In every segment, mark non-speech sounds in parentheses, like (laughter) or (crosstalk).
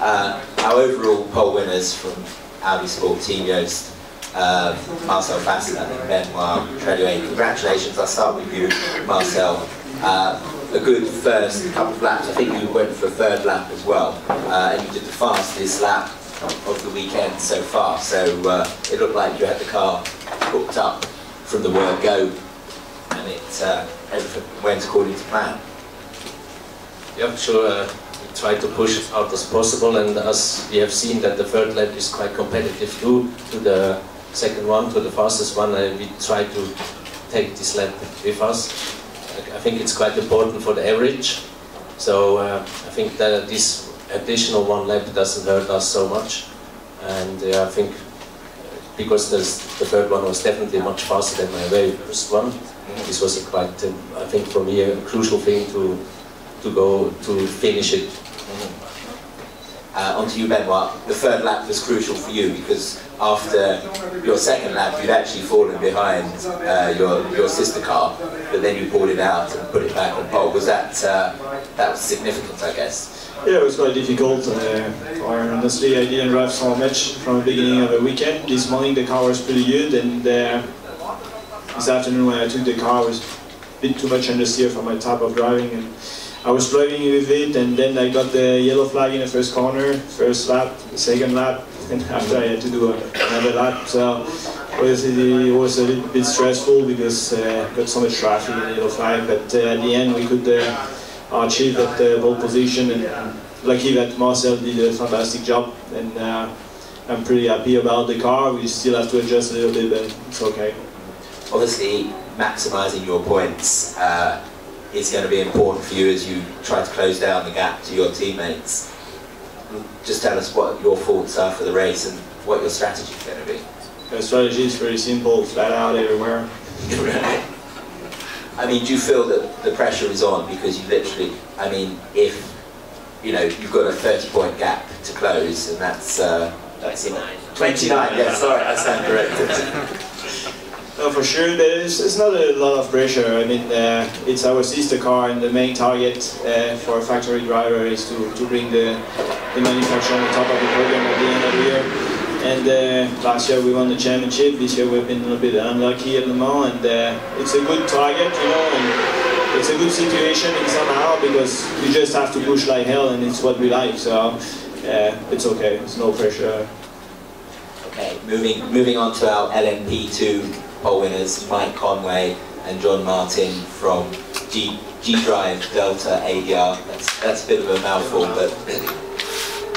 Uh, our overall pole winners from Audi Sport Team Joest, uh, Marcel Fassler and Benoit Tréluyer. Congratulations, I'll start with you, Marcel. Uh, a good first couple of laps. I think you went for a third lap as well, uh, and you did the fastest lap of the weekend so far. So uh, it looked like you had the car hooked up from the word go, and it uh, went according to plan. Yeah, sure. Uh, try to push as hard as possible, and as we have seen that the third lap is quite competitive too, to the second one, to the fastest one, uh, we try to take this lap with us. I think it's quite important for the average. So uh, I think that this additional one lap doesn't hurt us so much. And uh, I think because the third one was definitely much faster than my very first one, this was a quite, uh, I think for me, a crucial thing to to go to finish it. Uh, onto you, Benoit. The third lap was crucial for you because after your second lap, you'd actually fallen behind uh, your your sister car, but then you pulled it out and put it back on pole. Was that uh, that was significant, I guess? Yeah, it was quite difficult. Uh, honestly, I didn't drive so much from the beginning of the weekend. This morning the car was pretty good, and uh, this afternoon when I took the car, was a bit too much understeer for my type of driving. and I was driving with it and then I got the yellow flag in the first corner, first lap, second lap, and (laughs) after I had to do another lap. So it was, it was a little bit stressful because uh, got so much traffic in the yellow flag, but uh, at the end we could uh, achieve that uh, pole position and lucky that Marcel did a fantastic job and uh, I'm pretty happy about the car. We still have to adjust a little bit, but it's okay. Obviously, maximising your points uh, is going to be important for you as you try to close down the gap to your teammates. Just tell us what your thoughts are for the race and what your strategy is going to be. The strategy is very simple, flat out everywhere. I mean, do you feel that the pressure is on because you literally, I mean, if you know you've got a 30 point gap to close and that's uh, that's 29. 29. Yeah, sorry, I stand corrected. (laughs) No, for sure, there's it's not a lot of pressure. I mean, uh, it's our sister car, and the main target uh, for a factory driver is to, to bring the, the manufacturer on the top of the podium at the end of the year. And uh, last year we won the championship. This year we've been a little bit unlucky at Le Mans, and uh, it's a good target, you know, and it's a good situation somehow because you just have to push like hell, and it's what we like. So uh, it's okay. It's no pressure. Okay, moving moving on to our LMP2 pole winners, Mike Conway and John Martin from G, G Drive Delta ADR. That's, that's a bit of a mouthful, but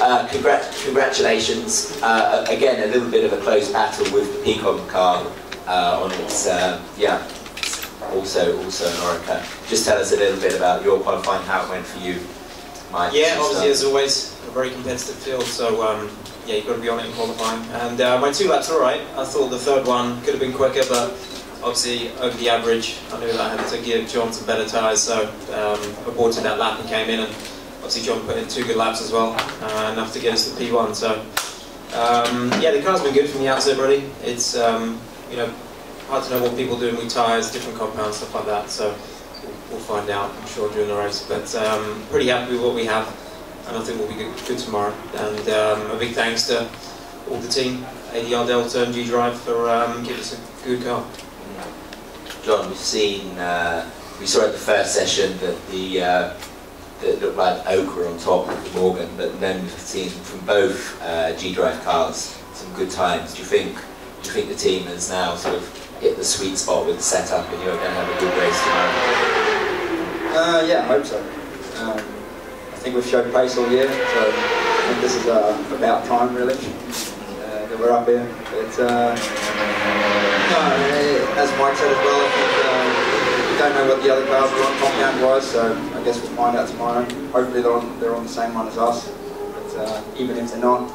uh, congrat congratulations. Uh, again, a little bit of a close battle with the Pecom car uh, on its, uh, yeah, also also an Oreca. Just tell us a little bit about your qualifying, how it went for you, Yeah, obviously, as always, a very competitive field, so um, yeah, you've got to be on it in qualifying. And uh, my two laps were alright. I thought the third one could have been quicker, but obviously over the average, I knew that I had to give John some better tyres, so um, aborted that lap and came in. And obviously John put in two good laps as well, uh, enough to get us to P1. So um, yeah, the car's been good from the outset, really. It's um, you know hard to know what people do with tyres, different compounds, stuff like that. So we'll find out, I'm sure, during the race. But um, pretty happy with what we have and I think we'll be good, good tomorrow. And um, a big thanks to all the team, ADR Delta and G Drive for um, giving us a good car. John, we've seen, uh, we saw at the first session that the uh, that looked like were on top of the Morgan, but then we've seen from both uh, G Drive cars some good times. Do you think? Do you think the team has now sort of hit the sweet spot with the setup, and you're going to have a good race tomorrow? Uh, yeah, I hope so. Um, I think we've showed pace all year, so I think this is uh, about time really uh, that we're up here. But uh, no, as Mike said as well, I think uh, we don't know what the other cars are on compound wise, so I guess we'll find out tomorrow. Hopefully they're on, they're on the same one as us, but uh, even if they're not,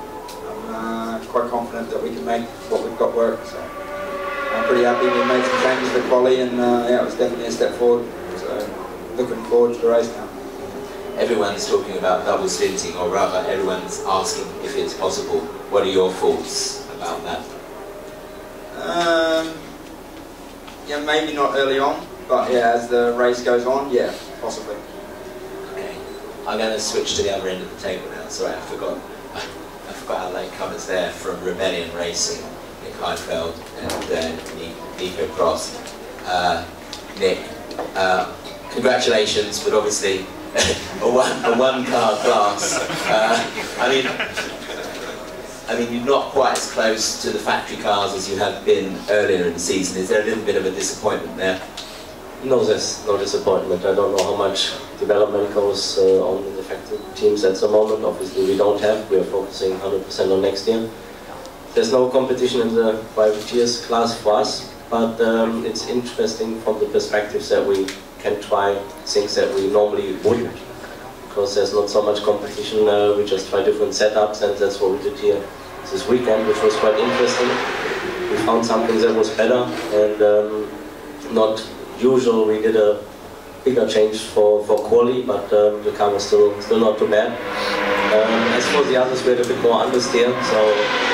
I'm quite confident that we can make what we've got work. So I'm pretty happy we made some changes for quali, and yeah, it was definitely a step forward. So looking forward to the race now everyone's talking about double stinting, or rather everyone's asking if it's possible. What are your thoughts about that? Um, yeah, maybe not early on, but yeah, as the race goes on, yeah, possibly. Okay. I'm going to switch to the other end of the table now. Sorry, I forgot. (laughs) I forgot our latecomers there from Rebellion Racing, Nick Heidfeld and uh, Nico Prost. Uh, Nick, uh, congratulations, but obviously (laughs) a one a one car class. Uh, I mean, I mean, you're not quite as close to the factory cars as you have been earlier in the season. Is there a little bit of a disappointment there? No, there's no disappointment. I don't know how much development goes uh, on the factory teams at the moment. Obviously, we don't have. We are focusing 100% on next year. There's no competition in the privateers class for us, but um, it's interesting from the perspectives that we can try things that we normally wouldn't because there's not so much competition. We just try different setups, and that's what we did here this weekend, which was quite interesting. We found something that was better and um, not usual. We did a bigger change for, for quali, but um, the car was still still not too bad. Um, as for the others, we had a bit more understeer, so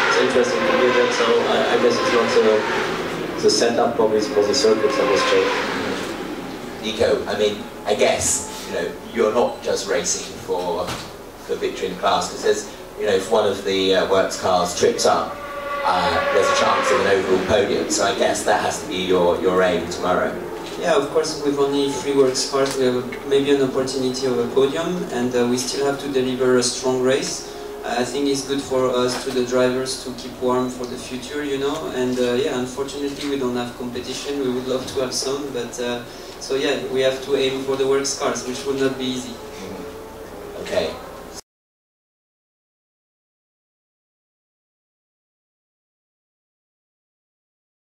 it's interesting to hear that. So I, I guess it's not the, the setup, probably for the circuits that was changed. Nico, I mean, I guess you know you're not just racing for for victory in class because there's you know if one of the uh, works cars trips up, uh, there's a chance of an overall podium. So I guess that has to be your your aim tomorrow. Yeah, of course, with only three works cars, we have maybe an opportunity of a podium, and uh, we still have to deliver a strong race. I think it's good for us, to the drivers, to keep warm for the future, you know. And uh, yeah, unfortunately, we don't have competition. We would love to have some, but uh, so yeah, we have to aim for the works cars, which would not be easy. Okay.